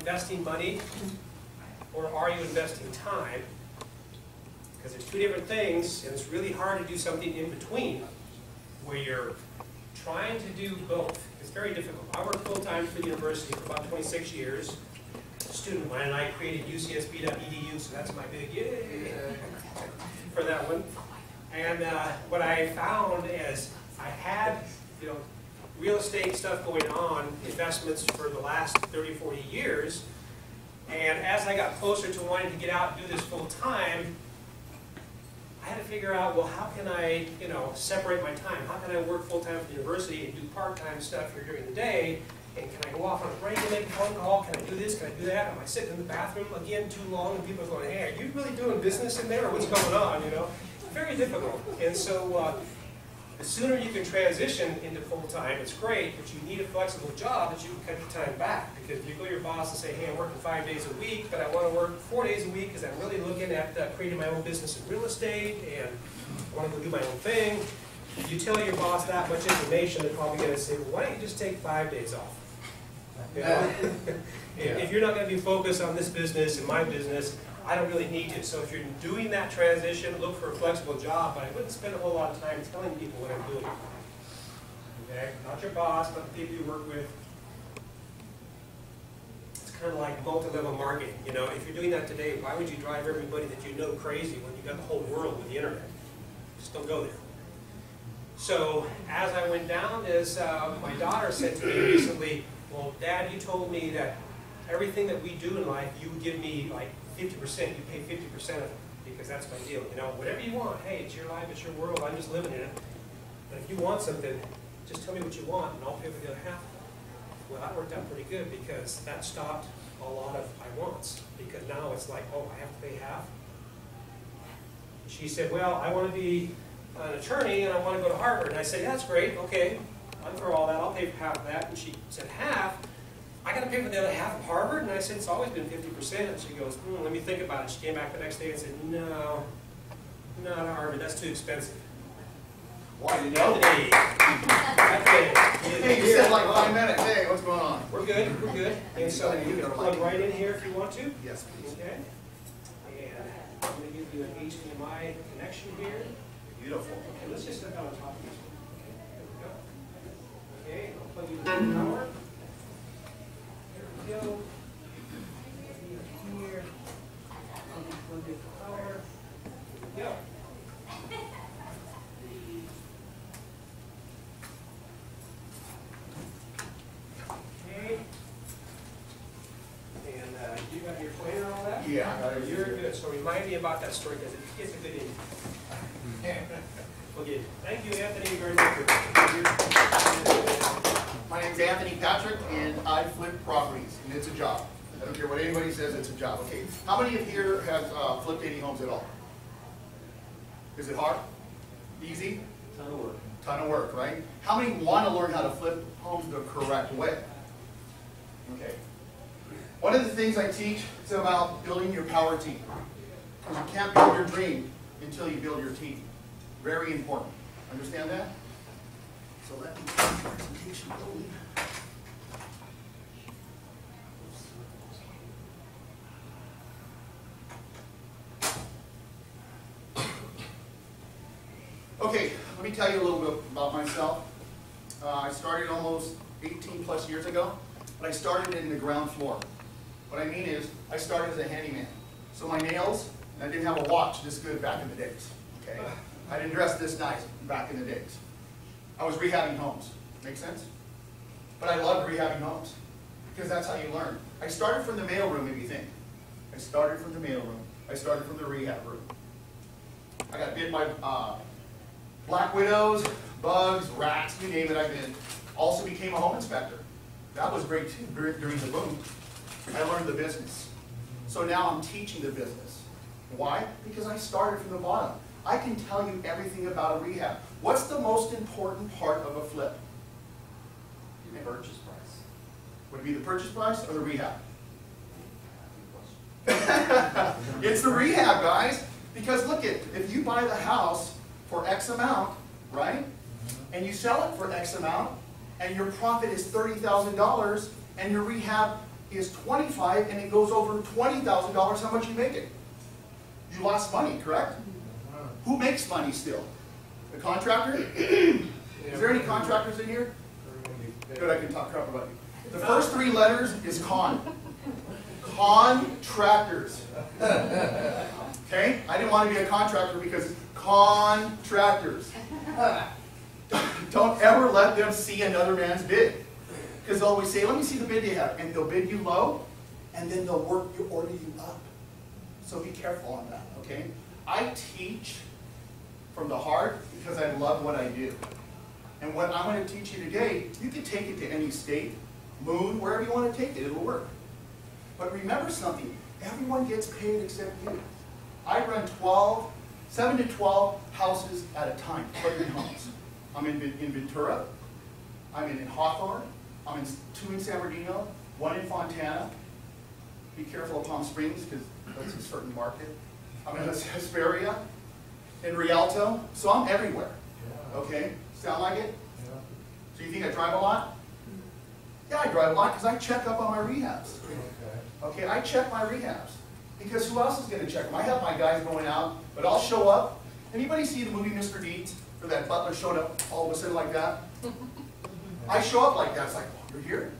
investing money or are you investing time? Because there's two different things, and it's really hard to do something in between where you're trying to do both. It's very difficult. I worked full-time for the university for about 26 years. Student and I created UCSB.edu, so that's my big yay for that one. And uh, what I found is I had, you know, real estate stuff going on, investments for the last 30, 40 years. And as I got closer to wanting to get out and do this full time, I had to figure out, well, how can I, you know, separate my time? How can I work full-time for the university and do part-time stuff here during the day? And can I go off on a break and make a phone call? Can I do this? Can I do that? Am I sitting in the bathroom again too long? And people are going, hey, are you really doing business in there or what's going on, you know? Very difficult. And so uh, the sooner you can transition into full-time, it's great, but you need a flexible job that you can cut your time back. Because if you go to your boss and say, hey, I'm working five days a week, but I want to work four days a week because I'm really looking at uh, creating my own business in real estate and I want to go do my own thing. If you tell your boss that much information, they're probably going to say, well, why don't you just take five days off? You know? If if you're not going to be focused on this business and my business, I don't really need you. So if you're doing that transition, look for a flexible job, but I wouldn't spend a whole lot of time telling people what I'm doing. Okay, not your boss, but the people you work with. It's kind of like multi-level marketing, you know, if you're doing that today, why would you drive everybody that you know crazy when you got the whole world with the internet? Just don't go there. So as I went down this, uh, my daughter said to me recently, well, Dad, you told me that everything that we do in life, you give me like fifty percent, you pay fifty percent of it, because that's my deal. You know, whatever you want, hey, it's your life, it's your world, I'm just living in it. But if you want something, just tell me what you want, and I'll pay for the other half. Well, that worked out pretty good, because that stopped a lot of I wants, because now it's like, oh, I have to pay half? She said, well, I want to be an attorney, and I want to go to Harvard. And I said, yeah, that's great, okay, I'm for all that, I'll pay for half of that. And she said, half? I gotta pay for the other half of Harvard? And I said, it's always been fifty percent. And she goes, hmm, let me think about it. She came back the next day and said, no, not Harvard, that's too expensive. Why you know? Anthony, Hey, you said like five minutes. Hey, what's going on? We're good, we're good. And so you can plug right in here if you want to. Yes, please. Okay. And I'm gonna give you an HDMI connection here. Beautiful. Okay, let's just step out on top of this one. Okay, there we go. Okay, I'll plug you in the power. Here. I'll be plugged into power. Go. Okay. And uh, you got your and all that? Yeah. You're good, so remind me about that story, because it's a good ending. Okay, thank you, Anthony, very much. My name's Anthony Patrick, and I flip properties, and it's a job. I don't care what anybody says, it's a job. Okay, how many of here have uh, flipped any homes at all? Is it hard? Easy? Ton of work. Ton of work, right? How many want to learn how to flip homes the correct way? Okay. One of the things I teach is about building your power team. Because you can't build your dream until you build your team. Very important. Understand that? So let me get the presentation going. Okay, let me tell you a little bit about myself. Uh, I started almost 18 plus years ago, but I started in the ground floor. What I mean is, I started as a handyman. So my nails, and I didn't have a watch this good back in the days, okay? I didn't dress this nice back in the days. I was rehabbing homes, make sense? But I loved rehabbing homes, because that's how you learn. I started from the mailroom, if you think. I started from the mailroom. I started from the rehab room. I got bit by uh, black widows, bugs, rats, you name it, I've been. Also became a home inspector. That was great too, during the boom. I learned the business. So now I'm teaching the business. Why? Because I started from the bottom. I can tell you everything about a rehab. What's the most important part of a flip? The purchase price. Would it be the purchase price or the rehab? It's the rehab, guys. Because look at, if you buy the house for X amount, right? Mm-hmm. And you sell it for X amount, and your profit is thirty thousand dollars, and your rehab is twenty-five and it goes over twenty thousand dollars, how much you make it? You lost money, correct? Mm-hmm. Who makes money still? The contractor? Is there any contractors in here? Mm-hmm. Good, I can talk crap about you. The uh-huh. first three letters is con. Contractors. Okay? I didn't want to be a contractor because contractors. Don't ever let them see another man's bid. Because they'll always say, let me see the bid you have. And they'll bid you low, and then they'll work you, order you up. So be careful on that, okay? I teach from the heart because I love what I do. And what I'm going to teach you today, you can take it to any state, moon, wherever you want to take it, it'll work. But remember something, everyone gets paid except you. I run 12, 7 to 12 houses at a time, flipping homes. I'm in, in Ventura, I'm in Hawthorne, I'm in two in San Bernardino, one in Fontana. Be careful of Palm Springs because that's a certain market. I'm in Hesperia, in Rialto, so I'm everywhere. Okay, sound like it? So you think I drive a lot? Yeah, I drive a lot because I check up on my rehabs. Okay, I check my rehabs. Because who else is gonna check them? I have my guys going out, but I'll show up. Anybody see the movie Mr. Deeds? Where that butler showed up all of a sudden like that? I show up like that, it's like, oh, you're here?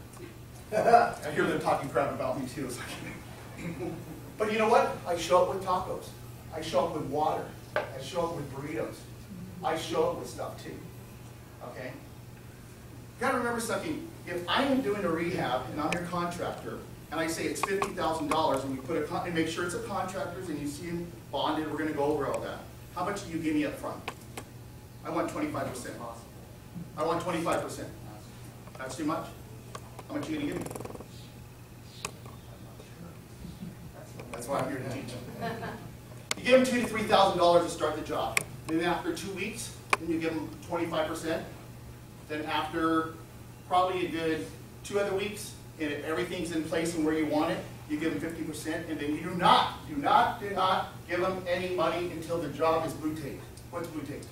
I hear them talking crap about me too. It's like, but you know what? I show up with tacos. I show up with water. I show up with burritos. I show up with stuff too. Okay? You gotta remember something. If I am doing a rehab and I'm your contractor, and I say it's fifty thousand dollars, and we put a, and make sure it's a contractor's, and you see him bonded, we're gonna go over all that. How much do you give me up front? I want twenty-five percent. I want twenty-five percent. That's too much? How much are you gonna give me? That's why I'm here to teach. You give them two to three thousand dollars to start the job. Then after two weeks, then you give them twenty-five percent. Then after probably a good two other weeks, and if everything's in place and where you want it, you give them fifty percent, and then you do not, do not, do not give them any money until the job is blue taped. What's blue taped?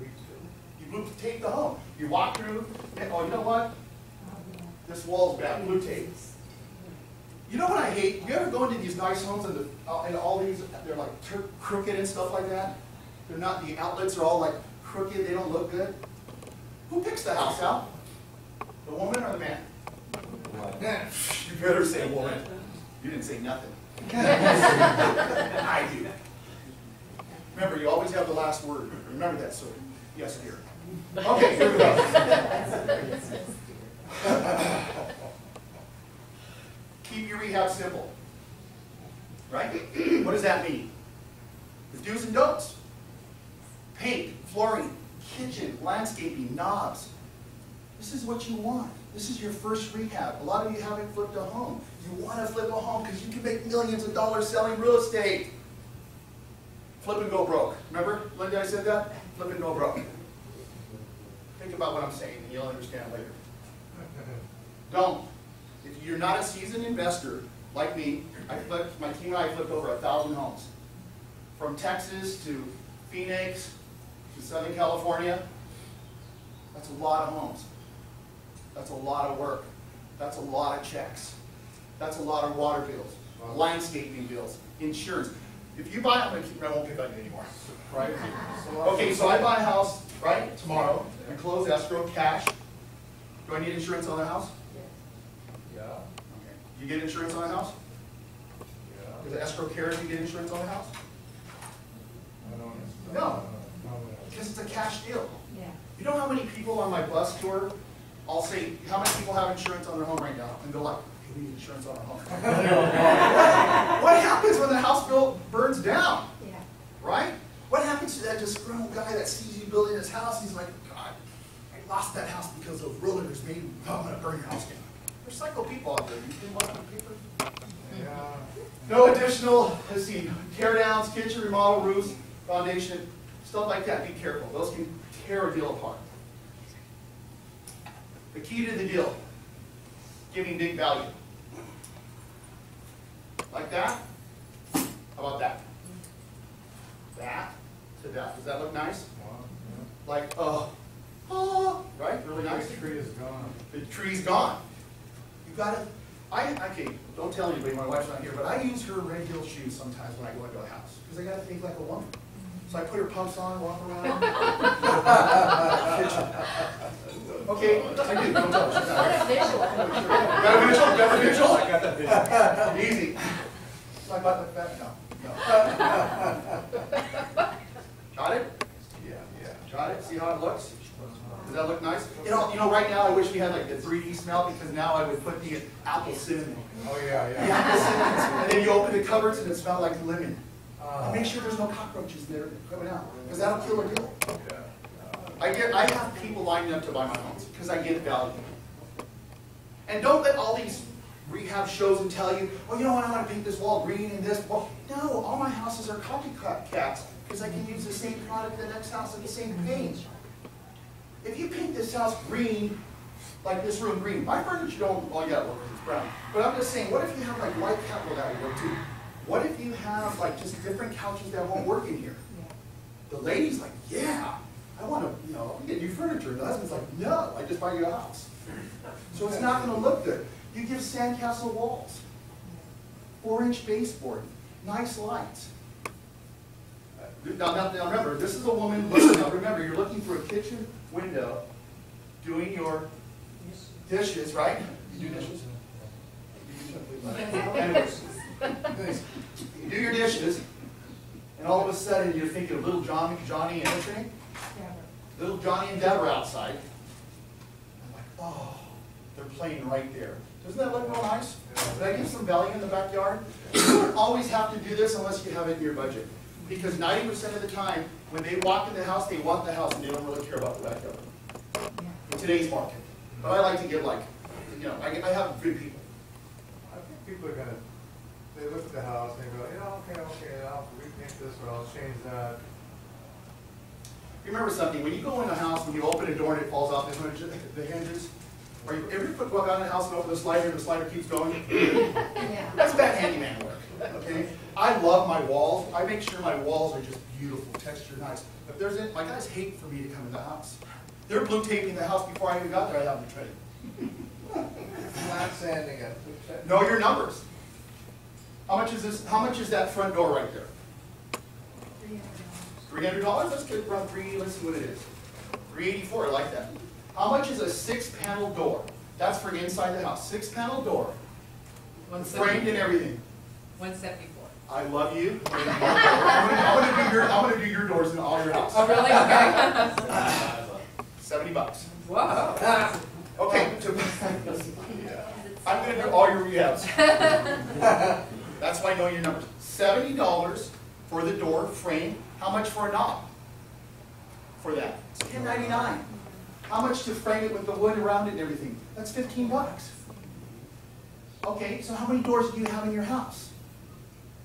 You blue tape the home. You walk through, and, oh, you know what? This wall's bad, blue tape. You know what I hate? You ever go into these nice homes and, the, uh, and all these, they're like crooked and stuff like that? They're not, the outlets are all like crooked, they don't look good? Who picks the house out? The woman or the man? You better say woman. You didn't say nothing. I do. Remember, you always have the last word. Remember that, sir. Yes, dear. Okay, here we go. Keep your rehab simple. Right? What does that mean? The do's and don'ts. Paint, flooring, kitchen, landscaping, knobs. This is what you want. This is your first rehab. A lot of you haven't flipped a home. You want to flip a home because you can make millions of dollars selling real estate. Flip and go broke. Remember, Linda, I said that? Flip and go broke. Think about what I'm saying and you'll understand later. Don't. If you're not a seasoned investor like me, I flipped, my team and I flipped over a thousand homes. From Texas to Phoenix to Southern California. That's a lot of homes. That's a lot of work. That's a lot of checks. That's a lot of water bills, landscaping bills, insurance. If you buy, I'm gonna keep, I won't pick on you anymore, right? Okay, so I buy a house, right, tomorrow, and close escrow, cash. Do I need insurance on the house? Yeah, Okay. You get insurance on the house? yeah. Does the escrow care if you get insurance on the house? No. No. Because it's a cash deal. Yeah. You know how many people on my bus tour, I'll say, how many people have insurance on their home right now? And they're like, "Hey, we need insurance on our home. Oh, what happens when the house bill burns down, Yeah. right? What happens to that disgruntled guy that sees you building his house? He's like, God, I lost that house because those realtors made, oh, I'm gonna burn your house down. There's psycho people out there. You didn't watch the paper? No additional, let's see, tear downs, kitchen remodel, roofs, foundation, stuff like that, be careful, those can tear a deal apart. The key to the deal, giving big value. Like that? How about that? That to that, does that look nice? Like, uh, oh, right, really nice? The tree is gone. The tree's gone. You gotta, I, okay, don't tell anybody, my wife's not here, but I use her red heel shoes sometimes when I go into a house, because I gotta think like a woman. So I put her pumps on, walk around. Okay, I do, don't tell her. she's What a visual. Got a visual, got a visual? I got that vision. Easy. So I got the, no, no. Got it? Yeah, yeah. Got it? See how it looks? Does that look nice? You know, you know, right now, I wish we had like the 3D smell, because now I would put the apple cinnamon. Oh, yeah, The yeah. apple cinnamon, and then you open the cupboards and it smells like lemon. And make sure there's no cockroaches there coming out, because that'll kill a deal. I get, I have people lining up to buy my homes, because I get value. And don't let all these rehab shows and tell you, oh, you know what, I want to paint this wall green and this, well, no, all my houses are copycats, because I can use the same product in the next house and the same paint. If you paint this house green, like this room green, my furniture don't, oh yeah, well, it's brown. But I'm just saying, what if you have like white well, that would work too. What if you have like just different couches that won't work in here? The lady's like, yeah, I want to, you know, get new furniture. The husband's like, no, I just buy you a house. So it's not going to look good. You give sandcastle walls, four-inch baseboard, nice lights. Uh, now, now, now remember, this is a woman, listen, now remember, you're looking for a kitchen window, doing your dishes, right? You do dishes? Anyways, You do your dishes, and all of a sudden you're thinking of little Johnny, Johnny and name? Little Johnny and Deb are outside. I'm like, oh, they're playing right there. Doesn't that look real nice? Did I give some value in the backyard? You don't always have to do this unless you have it in your budget. Because ninety percent of the time, when they walk in the house, they want the house and they don't really care about the backyard. In today's market. But I like to get like, you know, I, I have good people. I think people are gonna, they look at the house and they go, yeah, okay, okay, I'll repaint this or I'll change that. You Remember something, when you go in a house, when you open a door and it falls off the hinges, the hinges, or you ever put walk out in the house and open the slider and the slider keeps going? Yeah. That's bad handyman work, okay? I love my walls, I make sure my walls are just beautiful, texture nice. If there's, any- my guys hate for me to come in the house. They're blue taping the house before I even got there, I have them ready. Flat sanding it. Know your numbers. How much is this, how much is that front door right there? Three hundred dollars, let's get around three, let's see what it is. Three eighty-four, I like that. How much is a six-panel door? That's for inside the house, six-panel door, One framed and everything. One seventy-four. I love you. I'm gonna, do your, I'm gonna do your doors in all your house. Oh, really? Okay. Seventy bucks. Whoa. Okay. I'm gonna do all your rehabs. That's why I know your numbers. Seventy dollars for the door frame. How much for a knob? For that? It's ten ninety-nine. How much to frame it with the wood around it and everything? That's fifteen bucks. Okay, so how many doors do you have in your house?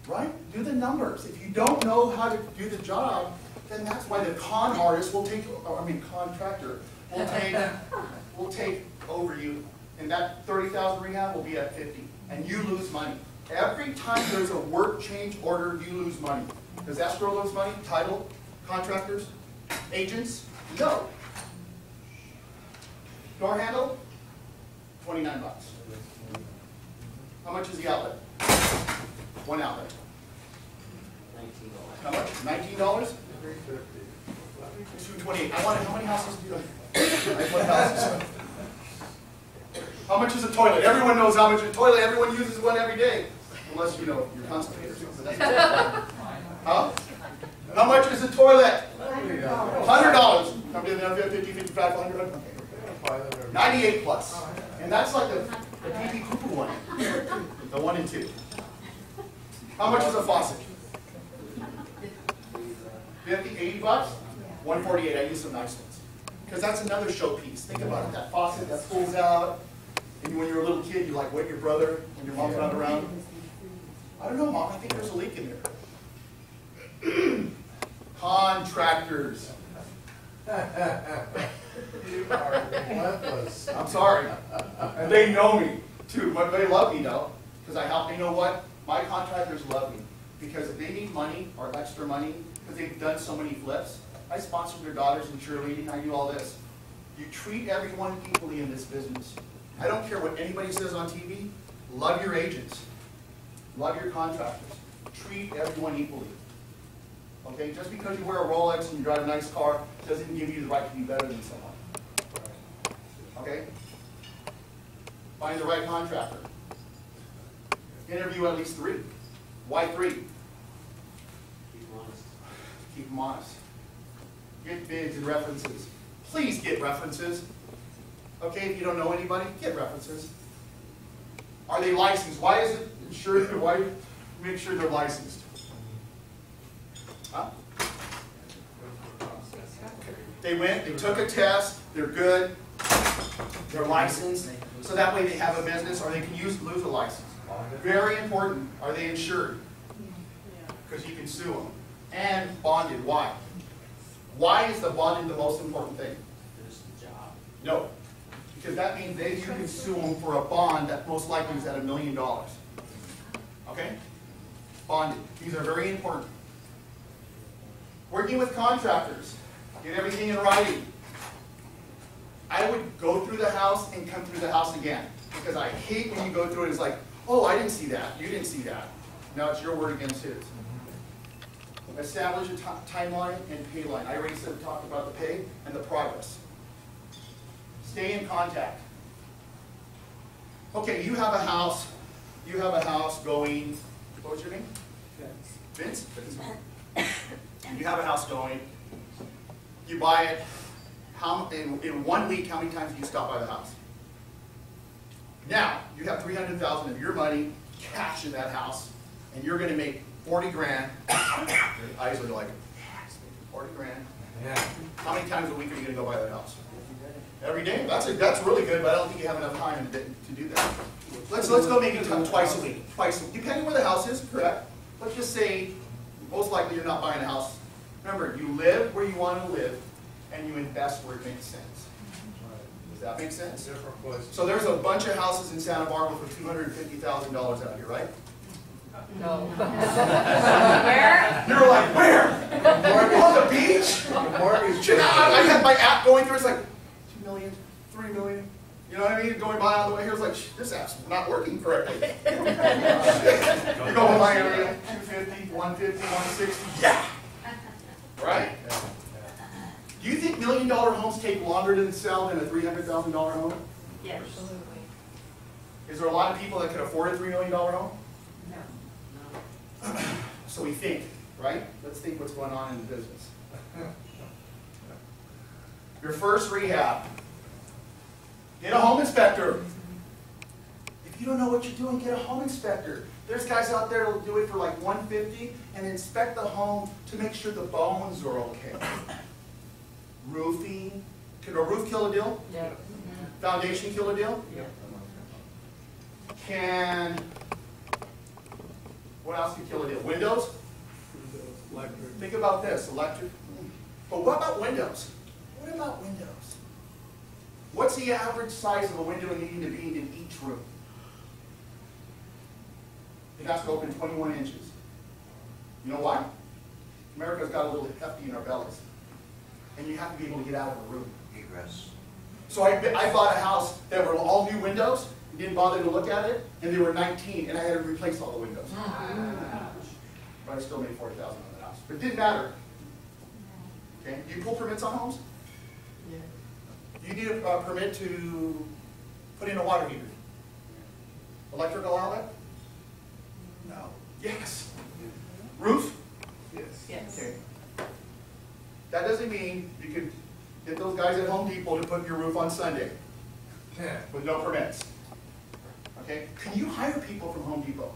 Right? Do the numbers. If you don't know how to do the job, then that's why the con artist will take, or I mean contractor, will take, will take over you. And that thirty thousand rehab will be at fifty, and you lose money. Every time there's a work change order, you lose money. Does escrow lose money? Title, contractors, agents? No. Door handle, twenty-nine bucks. How much is the outlet? One outlet. How much? Nineteen dollars? Three fifty. Two twenty-eight. I wanted, how many houses do you have? I one. How much is a toilet? Everyone knows how much a toilet, everyone uses one every day, unless, you know, you're constipated or something. Huh? How much is a toilet? Hundred dollars. Come to the fifty, fifty-five, hundred, okay. Buy them every- Ninety-eight plus. And that's like the, the pee poo one. The one and two. How much is a faucet? Fifty, eighty bucks? One forty-eight, I use some nice ones. Because that's another showpiece. Think about it, that faucet that pulls out, and when you're a little kid, you like wet your brother when your mom's not around. I don't know, mom, I think there's a leak in there. Contractors. You are relentless. I'm sorry. And they know me too, but they love me though, because I help, you know what? My contractors love me, because if they need money or extra money, because they've done so many flips, I sponsor their daughters in cheerleading, I do all this. You treat everyone equally in this business. I don't care what anybody says on TV, love your agents, love your contractors, treat everyone equally. Okay, just because you wear a Rolex and you drive a nice car, doesn't give you the right to be better than someone. Okay? Find the right contractor. Interview at least three. Why three? Keep them honest. Keep them honest. Get bids and references. Please get references. Okay, if you don't know anybody, get references. Are they licensed? Why is it insured? Why make sure they're licensed? Huh? They went, they took a test, they're good, they're licensed, so that way they have a business or they can use, lose a license. Very important, are they insured? Because you can sue them. And bonded, why? Why is the bonded the most important thing? No, because that means they, you can sue them for a bond that most likely is at a million dollars. Okay? Bonded, these are very important. Working with contractors, get everything in writing. I would go through the house and come through the house again, because I hate when you go through it, it's like, oh, I didn't see that, you didn't see that. Now it's your word against his. Establish a timeline and pay line. I already said, talked about the pay and the progress. Stay in contact. Okay, you have a house, you have a house going, what was your name? Vince? Vince? Vince? You have a house going, you buy it, how, in, in one week, how many times do you stop by the house? Now, you have three hundred thousand of your money cash in that house, and you're gonna make forty grand. Your eyes are like, yes, forty grand. Yeah. How many times a week are you gonna go by that house? Every day? That's, a- that's really good, but I don't think you have enough time to, to do that. Let's, let's go maybe t- twice a week, twice, a- week, depending where the house is, correct? Let's just say, most likely you're not buying a house. Remember, you live where you wanna live, and you invest where it makes sense. Does that make sense? Different. So there's a bunch of houses in Santa Barbara for two hundred and fifty thousand dollars out here, right? No. Where? You're like, where? On the beach? The mortgage. I, I had my app going through, it's like, two million, three million, you know what I mean? Going by on the way here, it's like, this app's not working correctly. You go in my area, two fifty, one fifty, one sixty, yeah. Right? Yeah, yeah. Do you think million dollar homes take longer to sell than a three hundred thousand dollar home? Yes. Absolutely. Is there a lot of people that could afford a three million dollar home? No. So we think, right? Let's think what's going on in the business. Your first rehab. Get a home inspector. If you don't know what you're doing, get a home inspector. There's guys out there who'll do it for like one fifty and inspect the home to make sure the bones are okay. Roofing, can a roof kill a deal? Yeah. Foundation kill a deal? Yeah. Can, what else can kill a deal? Windows? Electric. Think about this, electric. But what about windows? What about windows? What's the average size of a window needing to be in each room? It has to open twenty-one inches. You know why? America's got a little hefty in our bellies. And you have to be able to get out of a room. Egress. So I, I bought a house that were all new windows, didn't bother to look at it, and they were nineteen, and I had to replace all the windows. Mm. But I still made forty thousand on the house. But it didn't matter. Okay, do you pull permits on homes? Yeah. Do you need a uh, permit to put in a water heater? Electrical outlet? No. Yes. Roof? Yes. Yes. Okay. That doesn't mean you can get those guys at Home Depot to put your roof on Sunday Yeah. with no permits. Okay? Can you hire people from Home Depot?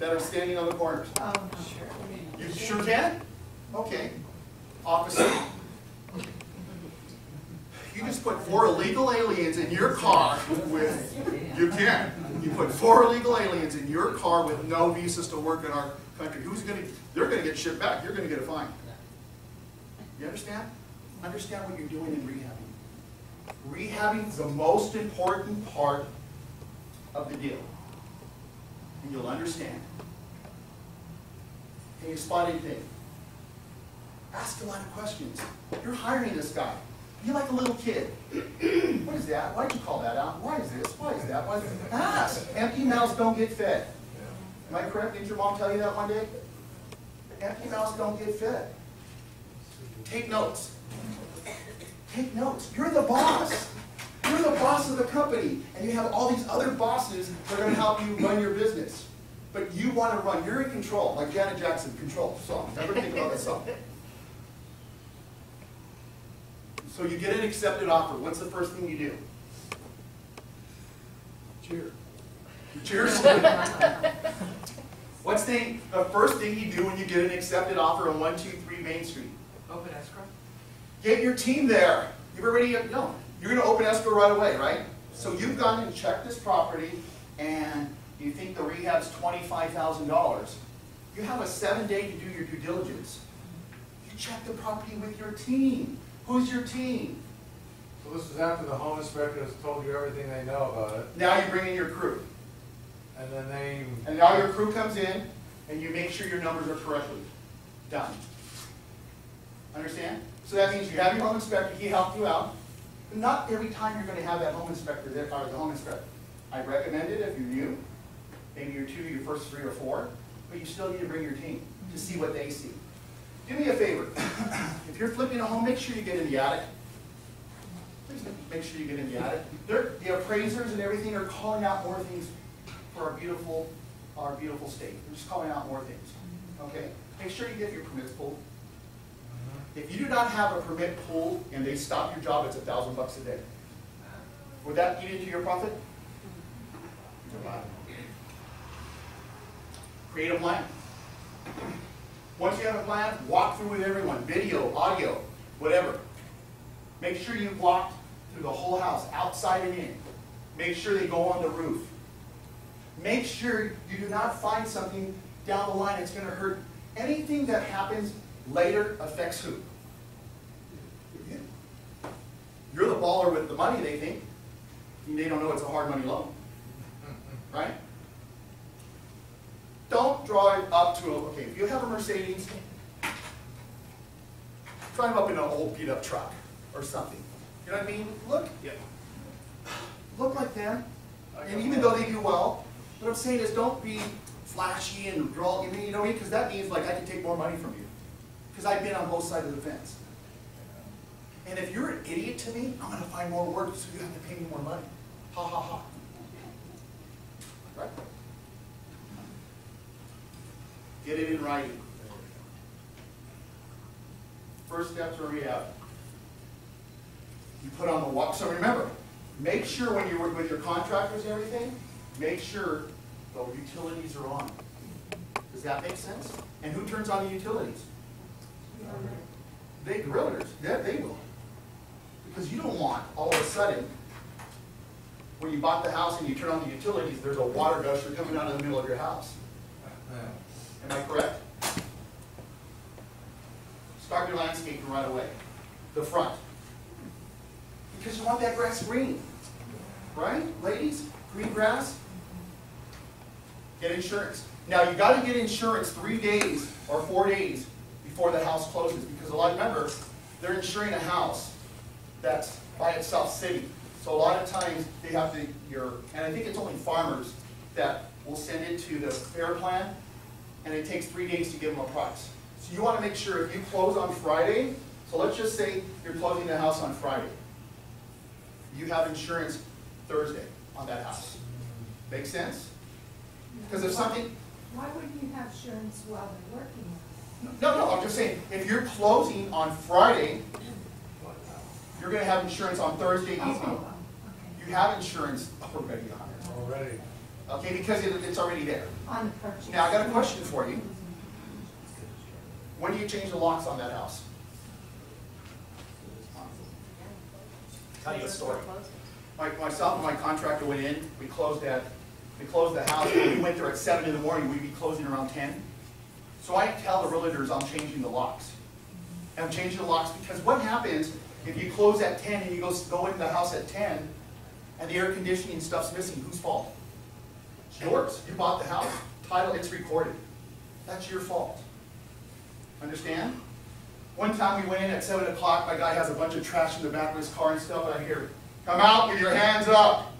That are standing on the corners? Oh, sure. You sure can? Okay. Opposite. You just put four illegal aliens in your car with, you can. You put four illegal aliens in your car with no visas to work in our country. Who's gonna, they're gonna get shipped back. You're gonna get a fine. You understand? Understand what you're doing in rehabbing. Rehabbing is the most important part of the deal. And you'll understand. Can you spot anything? Ask a lot of questions. You're hiring this guy. You're like a little kid. What is that? Why'd you call that out? Why is this? Why is that? Why is? Ask. Empty mouths don't get fed. Am I correct? Didn't your mom tell you that one day? Empty mouths don't get fed. Take notes. Take notes. You're the boss. You're the boss of the company, and you have all these other bosses that are gonna help you run your business. But you wanna run, you're in control, like Janet Jackson, control song. Never think about that song. So you get an accepted offer, what's the first thing you do? Cheer. Cheers. What's the, the first thing you do when you get an accepted offer on one, two, three Main Street? Open escrow? Get your team there. You've already, uh, no, you're gonna open escrow right away, right? So you've gone and checked this property, and you think the rehab's twenty-five thousand dollars. You have a seven day to do your due diligence. You check the property with your team. Who's your team? So this is after the home inspector has told you everything they know about it, Now you bring in your crew. and then they, And now your crew comes in, and you make sure your numbers are correctly done. Understand? So that means you have your home inspector, he helped you out. But Not every time you're gonna have that home inspector there, or the home inspector. I recommend it if you're new, maybe you're two, your first three or four, but you still need to bring your team to see what they see. Do me a favor, if you're flipping a home, make sure you get in the attic. Please make sure you get in the attic. They're, the appraisers and everything are calling out more things for our beautiful, our beautiful state. They're just calling out more things, okay? Make sure you get your permits pulled. Mm-hmm. If you do not have a permit pulled and they stop your job, it's a thousand bucks a day. Would that eat into your profit? Mm-hmm. Create a plan. Once you have a plan, walk through with everyone, video, audio, whatever. Make sure you walk through the whole house, outside and in. Make sure they go on the roof. Make sure you do not find something down the line that's gonna hurt. Anything that happens later affects who? You. You're the baller with the money, they think. They don't know it's a hard money loan. Right? Don't drive up to, a okay, if you have a Mercedes, drive up in an old beat up truck or something. You know what I mean? Look, look like them. And even though they do well, what I'm saying is don't be flashy and draw, you mean, you know what I mean? Because that means like I can take more money from you. Because I've been on both sides of the fence. And if you're an idiot to me, I'm gonna find more work so you have to pay me more money. Ha ha ha. Right? Get it in writing. First steps are rehab. You put on the walk, so remember, make sure when you work with your contractors and everything, make sure the utilities are on. Does that make sense? And who turns on the utilities? They, realtors, yeah, they will. Because you don't want, all of a sudden, when you bought the house and you turn on the utilities, there's a water gusher coming out of the middle of your house. Am I correct? Start your landscaping right away, the front. Because you want that grass green, right, ladies? Green grass? Get insurance. Now, you gotta get insurance three days or four days before the house closes, because a lot, of remember, they're insuring a house that's by itself sitting. So a lot of times, they have to, your, and I think it's only farmers that will send it to the fair plan, and it takes three days to give them a price. So you wanna make sure if you close on Friday, so let's just say you're closing the house on Friday. You have insurance Thursday on that house. Make sense? Because if something, Why wouldn't you have insurance while they're working? no, no, I'm just saying, if you're closing on Friday, you're gonna have insurance on Thursday Oh, oh, evening. oh, okay. You have insurance already on it, Already. Okay, because it, it's already there. On the purchase. Now, I got a question for you. When do you change the locks on that house? Tell you a story. My, myself and my contractor went in, we closed at, we closed the house, we went there at seven in the morning, we'd be closing around ten. So I tell the realtors I'm changing the locks. I'm changing the locks because what happens if you close at ten and you go, go in the house at ten and the air conditioning stuff's missing, whose fault? It's yours, you bought the house, title, it's recorded. That's your fault. Understand? One time we went in at seven o'clock, my guy has a bunch of trash in the back of his car and stuff, and I hear, come out with your hands up.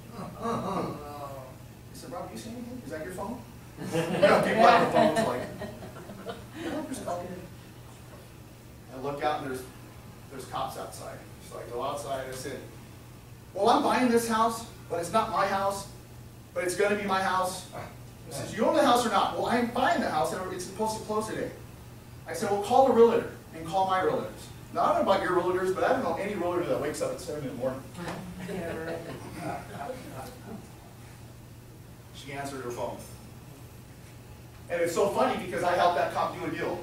I said, Rob, you see anything? Is that your phone? You know, people have phones like. "No. I look out and there's, there's cops outside. So I go outside and I said, well, I'm buying this house, but it's not my house, but it's gonna be my house. He says, you own the house or not? Well, I'm buying the house and it's supposed to close today. I said, well, call the realtor and call my realtors. Now, I don't know about your realtors, but I don't know any realtor that wakes up at seven in the morning. She answered her phone. And it's so funny because I helped that cop do a deal.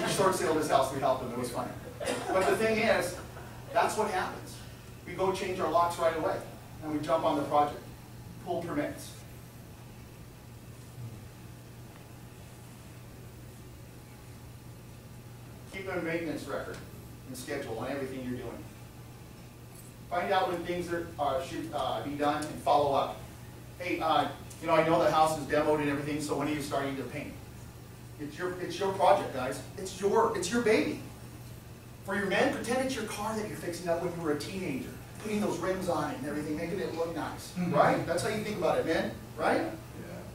he short sale his house, we helped him, it was funny. But the thing is, that's what happens. We go change our locks right away, and we jump on the project. Pull permits. Keep a maintenance record and schedule on everything you're doing. Find out when things are, uh, should, uh, be done and follow up. Hey, uh, you know, I know the house is demoed and everything, so when are you starting to paint? It's your, it's your project, guys. It's your, it's your baby. For your men, pretend it's your car that you're fixing up when you were a teenager, putting those rims on it and everything, making it look nice, mm-hmm. right? That's how you think about it, men, right? Yeah.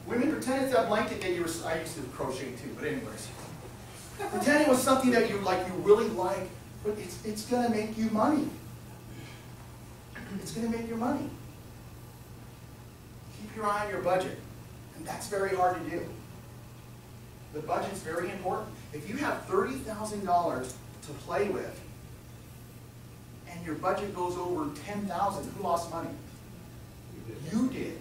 Women, pretend it's that blanket that you were, I used to crochet too, but anyways. Pretend it was something that you like, you really like, but it's, it's gonna make you money. It's gonna make you money. Keep your eye on your budget, and that's very hard to do. The budget's very important. If you have thirty thousand dollars to play with, and your budget goes over ten thousand, who lost money? You did.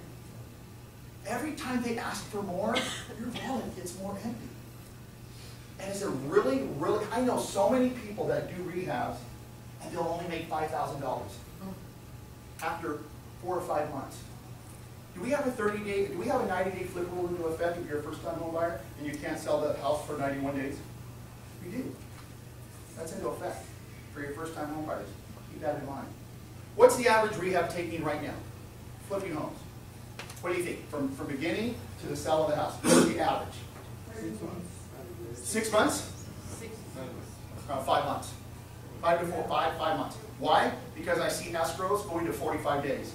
Every time they ask for more, your wallet gets more empty. And is it really, really, I know so many people that do rehabs, and they'll only make five thousand dollars after four or five months. Do we have a thirty day, do we have a ninety day flip rule into effect if you're a first time home buyer and you can't sell the house for ninety-one days? We do. That's into effect for your first time home buyers. Keep that in mind. What's the average rehab taking right now? Flipping homes. What do you think? From, from beginning to the sale of the house, what's the average? Six months? six Uh, five months. Five to four, five, five months. Why? Because I see escrows going to forty-five days.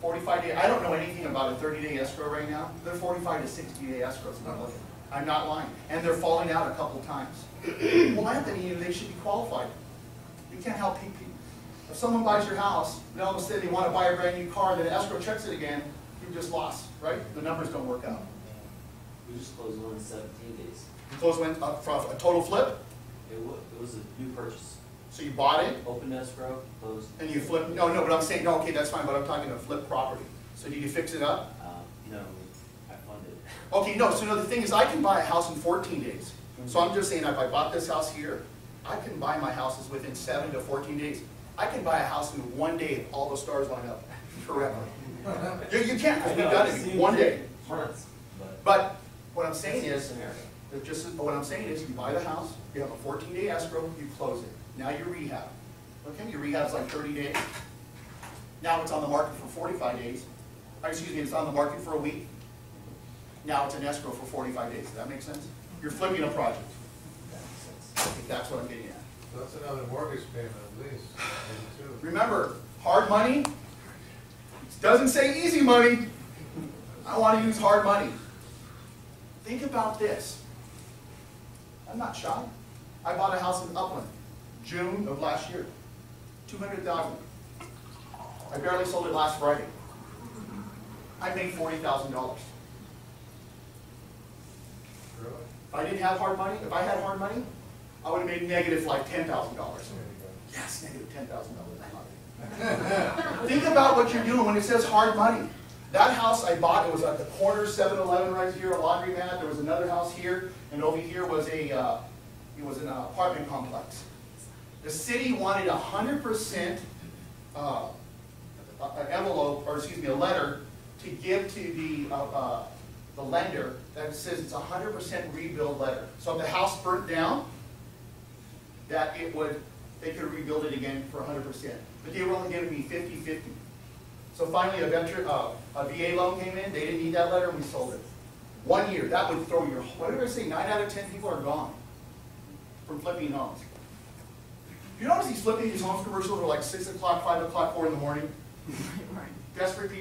Forty-five day, I don't know anything about a thirty-day escrow right now. They're forty-five to sixty-day escrows, I'm looking. I'm not lying. And they're falling out a couple times. Well, Anthony, they should be qualified. You can't help people. If someone buys your house, and all of a sudden they want to buy a brand new car, then escrow checks it again, you just lost, right? The numbers don't work out. We just closed one in seventeen days. You close went up from a total flip, It wa, it was a new purchase. so you bought it, Open escrow, closed. And you flip, no, no, but I'm saying, no, okay, that's fine, but I'm talking a flip property. So did you fix it up? Um, no, I funded. it. Okay, no, so no, the thing is, I can buy a house in fourteen daes. So I'm just saying, if I bought this house here, I can buy my houses within seven to fourteen days. I can buy a house in one day if all the stars line up correctly. You, you can, because we've done it one day. Months, but. But what I'm saying is, just, what I'm saying is, you buy the house, you have a fourteen day escrow, you close it. Now you rehab. Okay, your rehab's like thirty days. Now it's on the market for forty-five days. Uh, Excuse me, it's on the market for a week. Now it's an escrow for forty-five days. Does that make sense? You're flipping a project. That. I think that's what I'm getting at. That's another mortgage payment at least. Remember, hard money, doesn't say easy money. I want to use hard money. Think about this. I'm not shy. I bought a house in Upland, June of last year, two hundred thousand. I barely sold it last Friday. I made forty thousand dollars. Really? If I didn't have hard money, if I had hard money, I would have made negative like ten thousand dollars. There you Yes, negative ten thousand dollars. Think about what you're doing when it says hard money. That house I bought, it was at the corner 7-Eleven right here, a laundromat. There was another house here, and over here was a, uh, it was an apartment complex. The city wanted a hundred percent, uh, an envelope, or excuse me, a letter to give to the, uh, uh, the lender that says it's a hundred percent rebuild letter. So if the house burnt down, that it would, they could rebuild it again for hundred percent. But they were only giving me 50-50. So finally, a venture, uh, a VA loan came in, they didn't need that letter, and we sold it. One year, that would throw your, what did I say, nine out of ten people are gone. from flipping homes. You notice these flipping these homes commercials are like six o'clock, five o'clock, four in the morning? Right, right. Desperate people